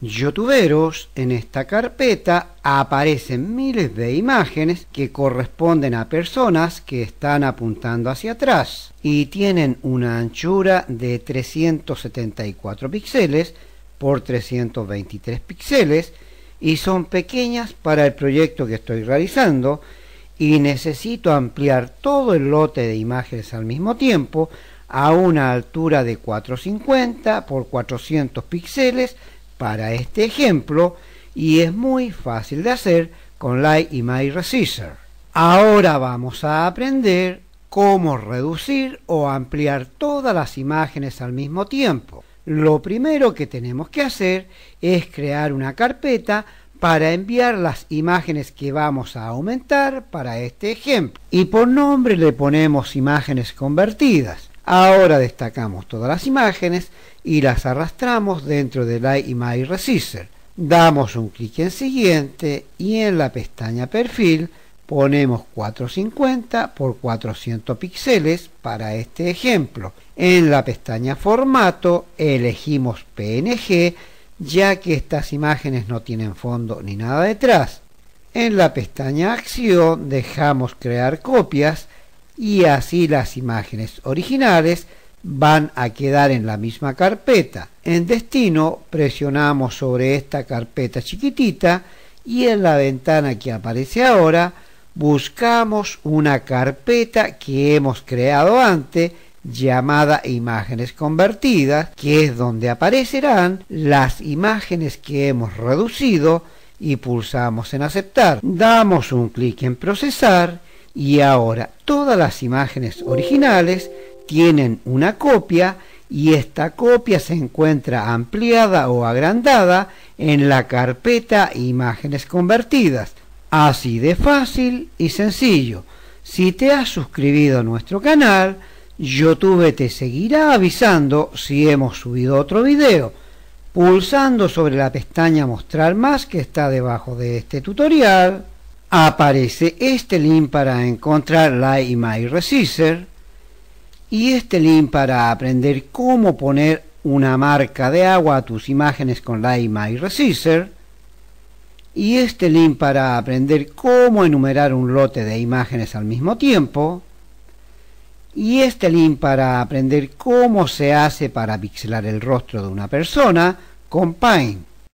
youtuberos, en esta carpeta aparecen miles de imágenes que corresponden a personas que están apuntando hacia atrás y tienen una anchura de 374 píxeles por 323 píxeles y son pequeñas para el proyecto que estoy realizando y necesito ampliar todo el lote de imágenes al mismo tiempo a una altura de 450 por 400 píxeles para este ejemplo y es muy fácil de hacer con Light Image Resistor. Ahora vamos a aprender cómo reducir o ampliar todas las imágenes al mismo tiempo. Lo primero que tenemos que hacer es crear una carpeta para enviar las imágenes que vamos a aumentar para este ejemplo. Y por nombre le ponemos imágenes convertidas. Ahora destacamos todas las imágenes y las arrastramos dentro del Image Resistor. Damos un clic en siguiente y en la pestaña perfil ponemos 450 por 400 píxeles para este ejemplo. En la pestaña formato elegimos PNG ya que estas imágenes no tienen fondo ni nada detrás. En la pestaña acción dejamos crear copias y así las imágenes originales van a quedar en la misma carpeta. En destino presionamos sobre esta carpeta chiquitita y en la ventana que aparece ahora buscamos una carpeta que hemos creado antes llamada imágenes convertidas, que es donde aparecerán las imágenes que hemos reducido y pulsamos en aceptar. Damos un clic en procesar y ahora todas las imágenes originales tienen una copia y esta copia se encuentra ampliada o agrandada en la carpeta imágenes convertidas. Así de fácil y sencillo. Si te has suscrito a nuestro canal, YouTube te seguirá avisando si hemos subido otro video, pulsando sobre la pestaña mostrar más que está debajo de este tutorial aparece este link para encontrar la Email Resistor y este link para aprender cómo poner una marca de agua a tus imágenes con la Email Resistor y este link para aprender cómo enumerar un lote de imágenes al mismo tiempo y este link para aprender cómo se hace para pixelar el rostro de una persona con Paint.